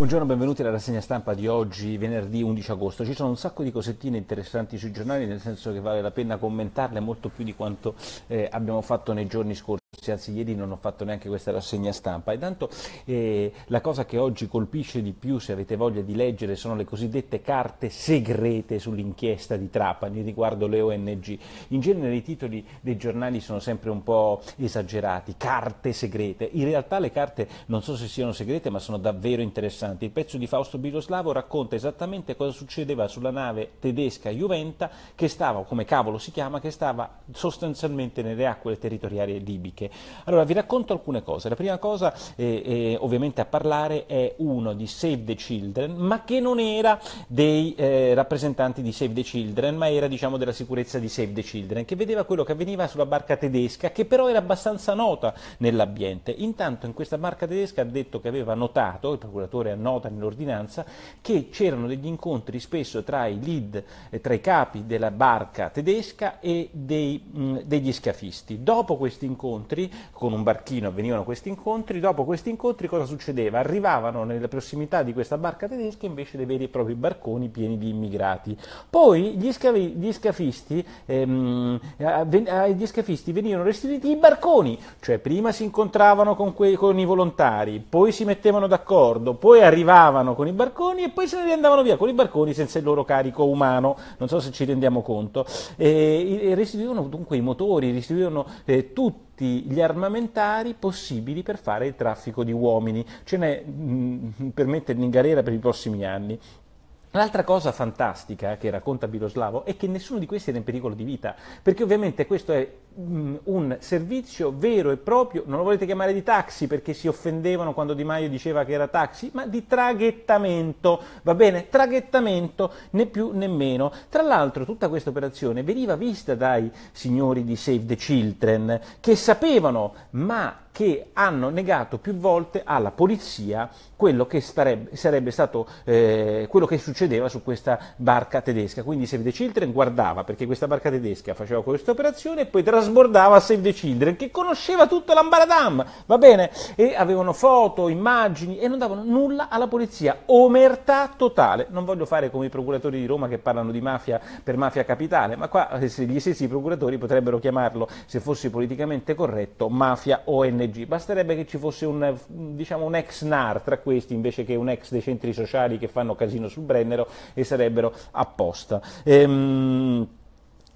Buongiorno, benvenuti alla rassegna stampa di oggi, venerdì 11 agosto. Ci sono un sacco di cosettine interessanti sui giornali, nel senso che vale la pena commentarle molto più di quanto eh, abbiamo fatto nei giorni scorsi anzi ieri non ho fatto neanche questa rassegna stampa. Intanto eh, la cosa che oggi colpisce di più, se avete voglia di leggere, sono le cosiddette carte segrete sull'inchiesta di Trapani riguardo le ONG. In genere i titoli dei giornali sono sempre un po' esagerati, carte segrete. In realtà le carte non so se siano segrete, ma sono davvero interessanti. Il pezzo di Fausto Biloslavo racconta esattamente cosa succedeva sulla nave tedesca Juventa, che stava, come cavolo si chiama, che stava sostanzialmente nelle acque territoriali libiche. Allora, vi racconto alcune cose. La prima cosa, eh, eh, ovviamente a parlare, è uno di Save the Children, ma che non era dei eh, rappresentanti di Save the Children, ma era, diciamo, della sicurezza di Save the Children, che vedeva quello che avveniva sulla barca tedesca, che però era abbastanza nota nell'ambiente. Intanto in questa barca tedesca ha detto che aveva notato, il procuratore annota nell'ordinanza, che c'erano degli incontri spesso tra i lead, eh, tra i capi della barca tedesca e dei, mh, degli scafisti. Dopo questi incontri, incontri, con un barchino avvenivano questi incontri, dopo questi incontri cosa succedeva? Arrivavano nelle prossimità di questa barca tedesca invece dei veri e propri barconi pieni di immigrati. Poi gli, scavi, gli, scafisti, ehm, agli scafisti venivano restituiti i barconi, cioè prima si incontravano con, quei, con i volontari, poi si mettevano d'accordo, poi arrivavano con i barconi e poi se ne andavano via con i barconi senza il loro carico umano, non so se ci rendiamo conto. E, restituivano dunque i motori, restituivano eh, tutti tutti gli armamentari possibili per fare il traffico di uomini. Ce n'è mh, per metterli in galera per i prossimi anni. L'altra cosa fantastica che racconta Biloslavo è che nessuno di questi era in pericolo di vita, perché ovviamente questo è mm, un servizio vero e proprio, non lo volete chiamare di taxi perché si offendevano quando Di Maio diceva che era taxi, ma di traghettamento, va bene? Traghettamento, né più né meno. Tra l'altro tutta questa operazione veniva vista dai signori di Save the Children, che sapevano, ma che hanno negato più volte alla polizia quello che starebbe, sarebbe stato eh, quello che succedeva su questa barca tedesca. Quindi Save the Children guardava perché questa barca tedesca faceva questa operazione e poi trasbordava Save the Children che conosceva tutto l'ambaradam, va bene? E avevano foto, immagini e non davano nulla alla polizia. Omertà totale. Non voglio fare come i procuratori di Roma che parlano di mafia per mafia capitale, ma qua eh, gli stessi procuratori potrebbero chiamarlo, se fossi politicamente corretto, mafia ONG. Basterebbe che ci fosse un, diciamo, un ex NAR tra questi invece che un ex dei centri sociali che fanno casino sul Brennero e sarebbero apposta. Ehm,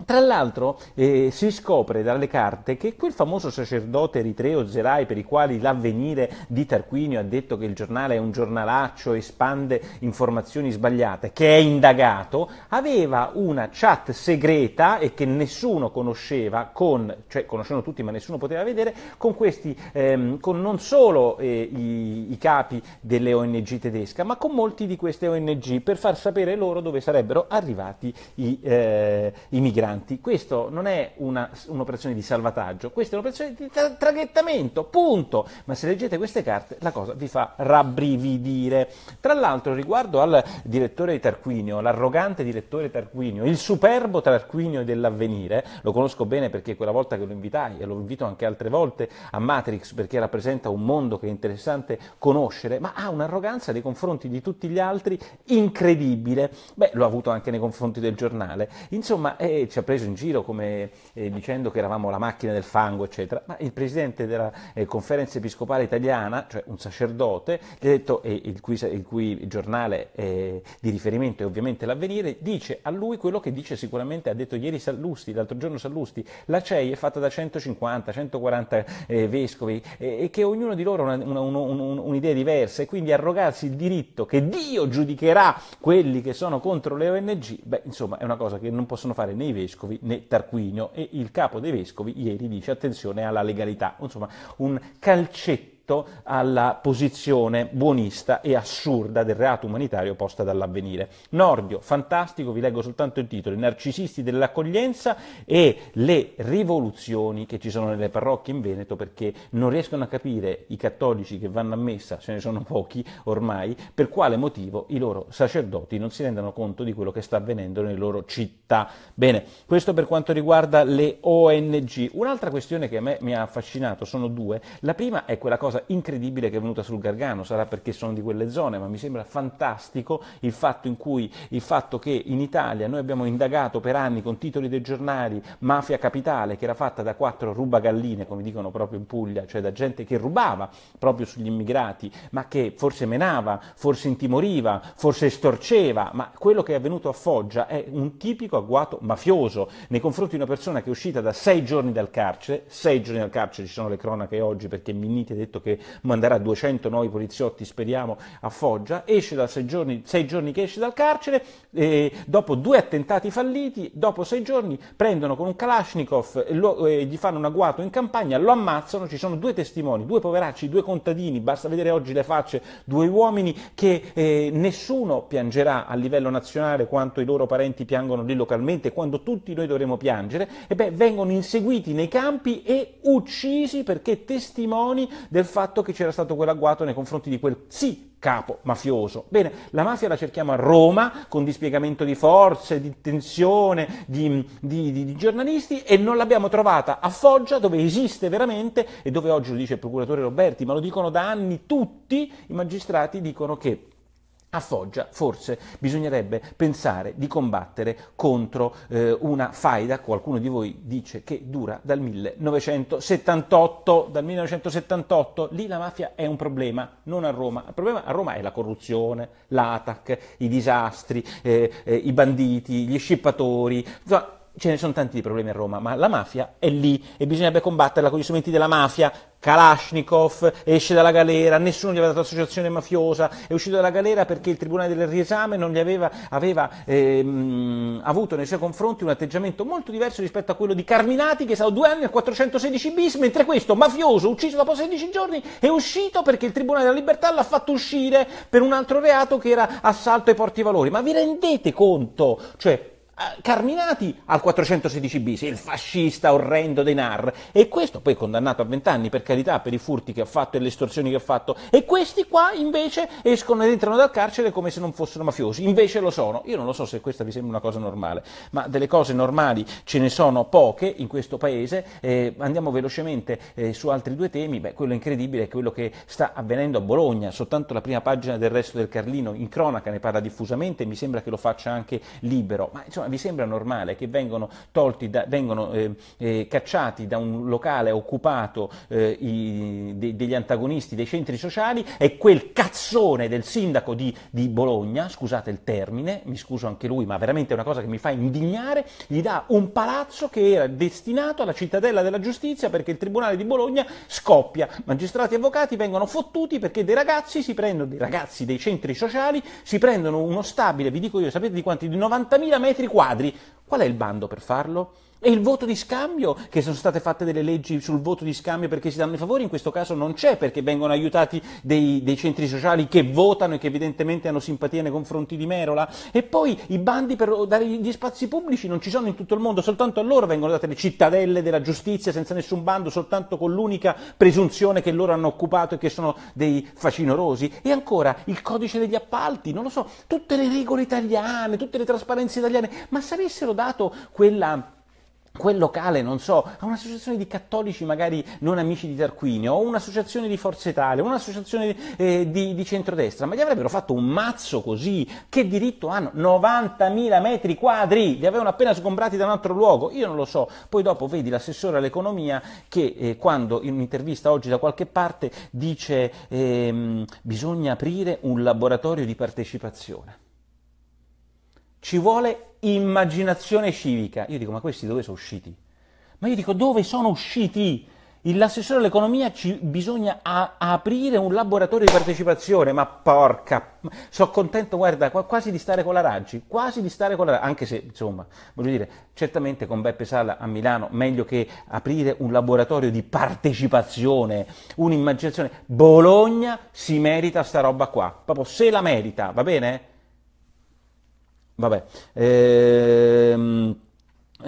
tra l'altro eh, si scopre dalle carte che quel famoso sacerdote eritreo Zerai per i quali l'avvenire di Tarquinio ha detto che il giornale è un giornalaccio, espande informazioni sbagliate, che è indagato, aveva una chat segreta e che nessuno conosceva, con, cioè conoscevano tutti ma nessuno poteva vedere, con, questi, ehm, con non solo eh, i, i, capi delle ONG tedesche, ma con molti di queste ONG per far sapere loro dove sarebbero arrivati i, eh, i migranti migranti. Questo non è una, un'operazione di salvataggio, questa è un'operazione di tra- traghettamento, punto. Ma se leggete queste carte la cosa vi fa rabbrividire. Tra l'altro riguardo al direttore di Tarquinio, l'arrogante direttore Tarquinio, il superbo Tarquinio dell'avvenire, lo conosco bene perché quella volta che lo invitai e lo invito anche altre volte a Matrix perché rappresenta un mondo che è interessante conoscere, ma ha un'arroganza nei confronti di tutti gli altri incredibile. Beh, l'ho avuto anche nei confronti del giornale. Insomma, eh, ci ha preso in giro come eh, dicendo che eravamo la macchina del fango, eccetera, ma il presidente della eh, conferenza episcopale italiana, cioè un sacerdote, gli ha detto, e il cui, il cui giornale eh, di riferimento è ovviamente l'avvenire, dice a lui quello che dice sicuramente, ha detto ieri Sallusti, l'altro giorno Sallusti, la CEI è fatta da 150, 140 eh, vescovi e che ognuno di loro ha una, una, un, un'idea diversa e quindi arrogarsi il diritto che Dio giudicherà quelli che sono contro le ONG, beh insomma è una cosa che non possono fare né i vescovi vescovi né Tarquinio e il capo dei vescovi ieri dice attenzione alla legalità, insomma un calcetto rispetto alla posizione buonista e assurda del reato umanitario posta dall'avvenire. Nordio, fantastico, vi leggo soltanto il titolo, i narcisisti dell'accoglienza e le rivoluzioni che ci sono nelle parrocchie in Veneto perché non riescono a capire i cattolici che vanno a messa, ce ne sono pochi ormai, per quale motivo i loro sacerdoti non si rendano conto di quello che sta avvenendo nelle loro città. Bene, questo per quanto riguarda le ONG. Un'altra questione che a me mi ha affascinato sono due. La prima è quella cosa cosa incredibile che è venuta sul Gargano, sarà perché sono di quelle zone, ma mi sembra fantastico il fatto, in cui, il fatto che in Italia noi abbiamo indagato per anni con titoli dei giornali Mafia Capitale, che era fatta da quattro rubagalline, come dicono proprio in Puglia, cioè da gente che rubava proprio sugli immigrati, ma che forse menava, forse intimoriva, forse estorceva, ma quello che è avvenuto a Foggia è un tipico agguato mafioso nei confronti di una persona che è uscita da sei giorni dal carcere, sei giorni dal carcere, ci sono le cronache oggi perché Minniti ha detto che manderà 200 nuovi poliziotti, speriamo, a Foggia, esce da sei giorni, sei giorni che esce dal carcere, e dopo due attentati falliti, dopo sei giorni prendono con un Kalashnikov, lo, eh, gli fanno un agguato in campagna, lo ammazzano, ci sono due testimoni, due poveracci, due contadini, basta vedere oggi le facce, due uomini che eh, nessuno piangerà a livello nazionale quanto i loro parenti piangono lì localmente, quando tutti noi dovremo piangere, e beh, vengono inseguiti nei campi e uccisi perché testimoni del fatto che c'era stato quell'agguato nei confronti di quel sì capo mafioso. Bene, la mafia la cerchiamo a Roma con dispiegamento di forze, di tensione, di, di, di, di, giornalisti e non l'abbiamo trovata a Foggia dove esiste veramente e dove oggi lo dice il procuratore Roberti, ma lo dicono da anni tutti i magistrati dicono che a Foggia forse bisognerebbe pensare di combattere contro eh, una faida, qualcuno di voi dice che dura dal 1978, dal 1978, lì la mafia è un problema, non a Roma, il problema a Roma è la corruzione, l'ATAC, i disastri, eh, eh, i banditi, gli scippatori, ce ne sono tanti di problemi a Roma, ma la mafia è lì e bisognerebbe combatterla con gli strumenti della mafia. Kalashnikov esce dalla galera, nessuno gli aveva dato associazione mafiosa, è uscito dalla galera perché il Tribunale del riesame non gli aveva, aveva ehm, avuto nei suoi confronti un atteggiamento molto diverso rispetto a quello di Carminati che è stato due anni al 416 bis, mentre questo mafioso ucciso dopo 16 giorni è uscito perché il Tribunale della Libertà l'ha fatto uscire per un altro reato che era assalto ai porti valori. Ma vi rendete conto? Cioè, Carminati al 416 bis, il fascista orrendo dei NAR, e questo poi condannato a 20 anni per carità per i furti che ha fatto e le estorsioni che ha fatto, e questi qua invece escono ed entrano dal carcere come se non fossero mafiosi, invece lo sono. Io non lo so se questa vi sembra una cosa normale, ma delle cose normali ce ne sono poche in questo paese. Eh, andiamo velocemente eh, su altri due temi. Beh, quello incredibile è quello che sta avvenendo a Bologna, soltanto la prima pagina del resto del Carlino in cronaca ne parla diffusamente, mi sembra che lo faccia anche libero, ma insomma insomma vi sembra normale che vengono da, vengono eh, eh, cacciati da un locale occupato eh, i, de, degli antagonisti dei centri sociali e quel cazzone del sindaco di, di, Bologna, scusate il termine, mi scuso anche lui, ma veramente è una cosa che mi fa indignare, gli dà un palazzo che era destinato alla cittadella della giustizia perché il Tribunale di Bologna scoppia, magistrati e avvocati vengono fottuti perché dei ragazzi si prendono, dei ragazzi dei centri sociali, si prendono uno stabile, vi dico io, sapete di quanti? Di 90.000 metri quadri. Qual è il bando per farlo? E il voto di scambio, che sono state fatte delle leggi sul voto di scambio perché si danno i favori, in questo caso non c'è perché vengono aiutati dei, dei, centri sociali che votano e che evidentemente hanno simpatia nei confronti di Merola. E poi i bandi per dare gli spazi pubblici non ci sono in tutto il mondo, soltanto a loro vengono date le cittadelle della giustizia senza nessun bando, soltanto con l'unica presunzione che loro hanno occupato e che sono dei facinorosi. E ancora il codice degli appalti, non lo so, tutte le regole italiane, tutte le trasparenze italiane, ma se avessero dato quella quel locale, non so, a un'associazione di cattolici magari non amici di Tarquinio, o un'associazione di Forza Italia, un'associazione eh, di, di, centrodestra, ma gli avrebbero fatto un mazzo così, che diritto hanno? 90.000 metri quadri, li avevano appena sgombrati da un altro luogo, io non lo so, poi dopo vedi l'assessore all'economia che eh, quando in un'intervista oggi da qualche parte dice ehm, bisogna aprire un laboratorio di partecipazione. Ci vuole immaginazione civica. Io dico, ma questi dove sono usciti? Ma io dico, dove sono usciti? L'assessore all'economia ci bisogna a, aprire un laboratorio di partecipazione, ma porca, sono contento, guarda, quasi di stare con la Raggi, quasi di stare con la Raggi, anche se, insomma, voglio dire, certamente con Beppe Sala a Milano, meglio che aprire un laboratorio di partecipazione, un'immaginazione. Bologna si merita sta roba qua, proprio se la merita, va bene? Vabbè. Ehm,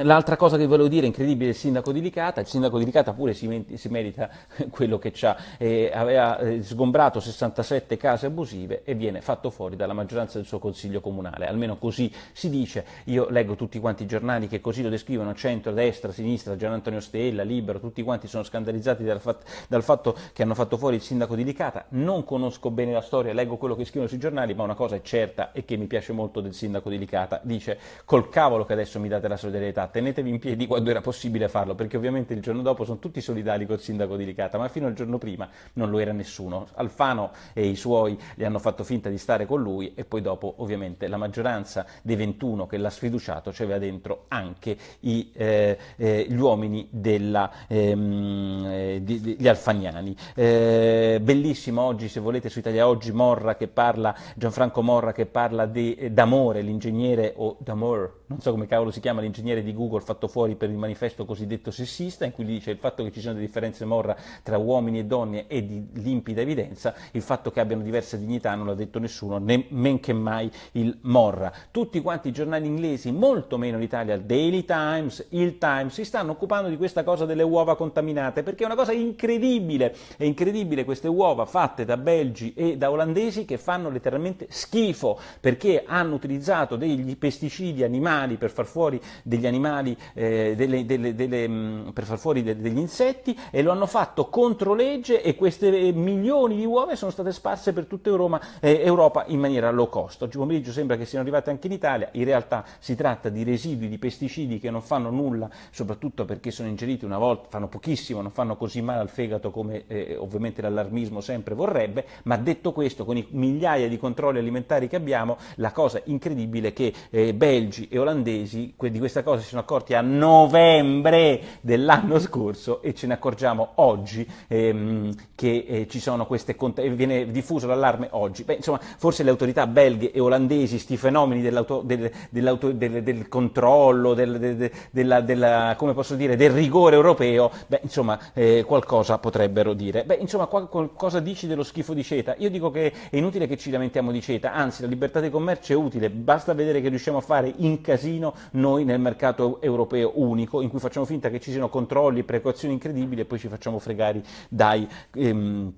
L'altra cosa che volevo dire, incredibile, il sindaco di Licata, il sindaco di Licata pure si, si merita quello che ha, eh, aveva sgombrato 67 case abusive e viene fatto fuori dalla maggioranza del suo consiglio comunale, almeno così si dice, io leggo tutti quanti i giornali che così lo descrivono, centro, destra, sinistra, Gian Antonio Stella, Libero, tutti quanti sono scandalizzati dal, fat, dal fatto che hanno fatto fuori il sindaco di Licata, non conosco bene la storia, leggo quello che scrivono sui giornali, ma una cosa è certa e che mi piace molto del sindaco di Licata, dice col cavolo che adesso mi date la solidarietà, tenetevi in piedi quando era possibile farlo, perché ovviamente il giorno dopo sono tutti solidari col sindaco di Licata, ma fino al giorno prima non lo era nessuno. Alfano e i suoi gli hanno fatto finta di stare con lui e poi dopo ovviamente la maggioranza dei 21 che l'ha sfiduciato c'aveva dentro anche i, eh, eh, gli uomini della, ehm, eh, di, di, gli alfagnani. Eh, bellissimo oggi, se volete, su Italia Oggi Morra che parla, Gianfranco Morra che parla di, eh, d'amore, l'ingegnere o d'amor, non so come cavolo si chiama l'ingegnere di Google fatto fuori per il manifesto cosiddetto sessista, in cui dice il fatto che ci sono delle differenze morra tra uomini e donne è di limpida evidenza, il fatto che abbiano diversa dignità non l'ha detto nessuno, né men che mai il Morra. Tutti quanti i giornali inglesi, molto meno l'Italia, il Daily Times, il Times, si stanno occupando di questa cosa delle uova contaminate, perché è una cosa incredibile, è incredibile queste uova fatte da belgi e da olandesi che fanno letteralmente schifo, perché hanno utilizzato degli pesticidi animali per far fuori degli animali eh, delle, delle, delle, mh, per far fuori de, degli insetti e lo hanno fatto contro legge e queste eh, milioni di uova sono state sparse per tutta Europa, eh, Europa in maniera low cost. Oggi pomeriggio sembra che siano arrivate anche in Italia, in realtà si tratta di residui di pesticidi che non fanno nulla, soprattutto perché sono ingeriti una volta, fanno pochissimo, non fanno così male al fegato come eh, ovviamente l'allarmismo sempre vorrebbe, ma detto questo, con i migliaia di controlli alimentari che abbiamo, la cosa incredibile è che eh, belgi e olandesi di questa cosa si sono accorti a novembre dell'anno scorso e ce ne accorgiamo oggi ehm, che eh, ci sono queste cont- viene diffuso l'allarme oggi. Beh, insomma, forse le autorità belghe e olandesi, questi fenomeni dell'auto, del, dell'auto, del, del, controllo, del, del, della, della, come posso dire, del rigore europeo, beh, insomma, eh, qualcosa potrebbero dire. Beh, insomma, qual- cosa dici dello schifo di CETA? Io dico che è inutile che ci lamentiamo di CETA, anzi la libertà di commercio è utile, basta vedere che riusciamo a fare in casino noi nel mercato europeo unico, in cui facciamo finta che ci siano controlli e precauzioni incredibili e poi ci facciamo fregare dai... Ehm,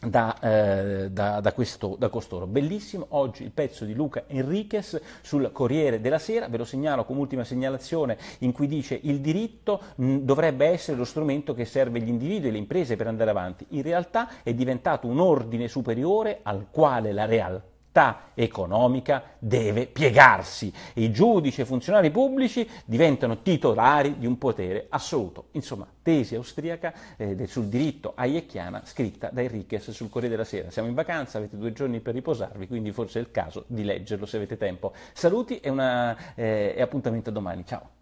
da, eh, da, da, questo, da, costoro. Bellissimo oggi il pezzo di Luca Enriquez sul Corriere della Sera, ve lo segnalo come ultima segnalazione in cui dice il diritto mh, dovrebbe essere lo strumento che serve gli individui e le imprese per andare avanti. In realtà è diventato un ordine superiore al quale la realtà economica deve piegarsi i giudici e i funzionari pubblici diventano titolari di un potere assoluto. Insomma, tesi austriaca eh, sul diritto hayecchiana scritta da Enriquez sul Corriere della Sera. Siamo in vacanza, avete due giorni per riposarvi, quindi forse è il caso di leggerlo se avete tempo. Saluti e, una, eh, e appuntamento domani. Ciao!